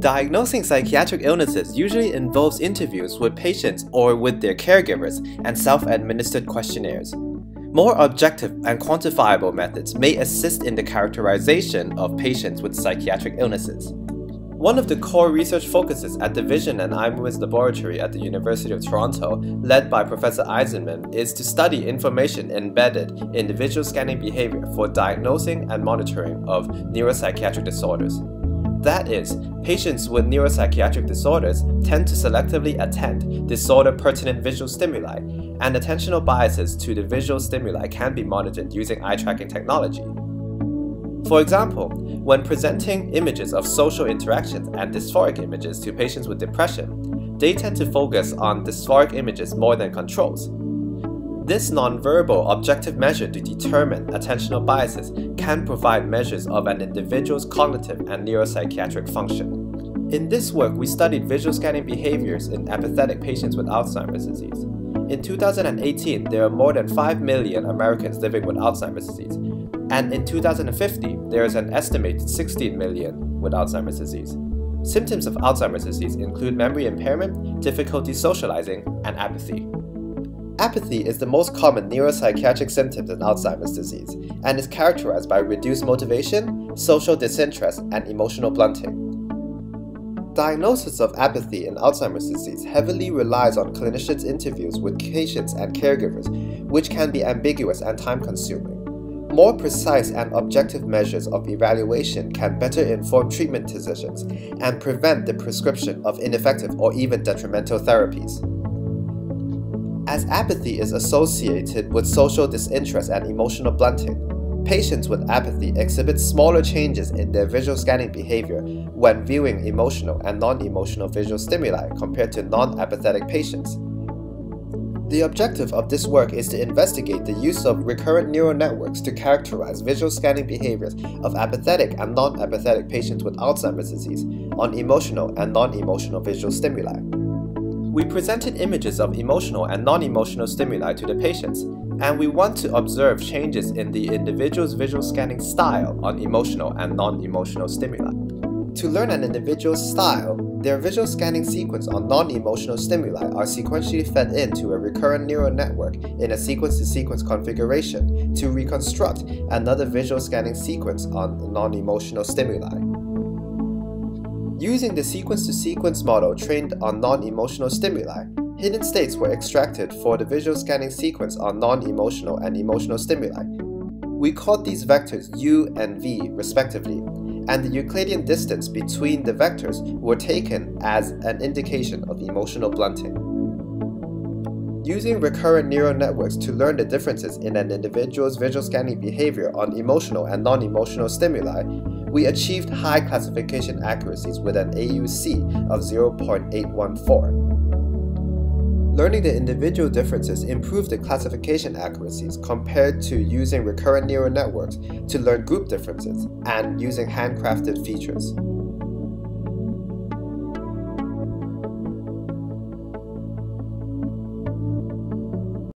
Diagnosing psychiatric illnesses usually involves interviews with patients or with their caregivers and self-administered questionnaires. More objective and quantifiable methods may assist in the characterization of patients with psychiatric illnesses. One of the core research focuses at the Vision and Eye Movements Laboratory at the University of Toronto, led by Professor Eizenman, is to study information embedded in the visual scanning behavior for diagnosing and monitoring of neuropsychiatric disorders. That is, patients with neuropsychiatric disorders tend to selectively attend disorder-pertinent visual stimuli, and attentional biases to the visual stimuli can be monitored using eye tracking technology. For example, when presenting images of social interactions and dysphoric images to patients with depression, they tend to focus on dysphoric images more than controls, this nonverbal objective measure to determine attentional biases can provide measures of an individual's cognitive and neuropsychiatric function. In this work, we studied visual scanning behaviors in apathetic patients with Alzheimer's disease. In 2018, there are more than 5 million Americans living with Alzheimer's disease, and in 2050, there is an estimated 16 million with Alzheimer's disease. Symptoms of Alzheimer's disease include memory impairment, difficulty socializing, and apathy. Apathy is the most common neuropsychiatric symptom in Alzheimer's disease and is characterized by reduced motivation, social disinterest, and emotional blunting. Diagnosis of apathy in Alzheimer's disease heavily relies on clinicians' interviews with patients and caregivers, which can be ambiguous and time-consuming. More precise and objective measures of evaluation can better inform treatment decisions and prevent the prescription of ineffective or even detrimental therapies. As apathy is associated with social disinterest and emotional blunting, patients with apathy exhibit smaller changes in their visual scanning behavior when viewing emotional and non-emotional visual stimuli compared to non-apathetic patients. The objective of this work is to investigate the use of recurrent neural networks to characterize visual scanning behaviors of apathetic and non-apathetic patients with Alzheimer's disease on emotional and non-emotional visual stimuli. We presented images of emotional and non-emotional stimuli to the patients, and we want to observe changes in the individual's visual scanning style on emotional and non-emotional stimuli. To learn an individual's style, their visual scanning sequence on non-emotional stimuli are sequentially fed into a recurrent neural network in a sequence-to-sequence -sequence configuration to reconstruct another visual scanning sequence on non-emotional stimuli. Using the sequence-to-sequence -sequence model trained on non-emotional stimuli, hidden states were extracted for the visual scanning sequence on non-emotional and emotional stimuli. We called these vectors u and v respectively, and the Euclidean distance between the vectors were taken as an indication of emotional blunting. Using recurrent neural networks to learn the differences in an individual's visual scanning behavior on emotional and non-emotional stimuli, we achieved high classification accuracies with an AUC of 0.814. Learning the individual differences improved the classification accuracies compared to using recurrent neural networks to learn group differences and using handcrafted features.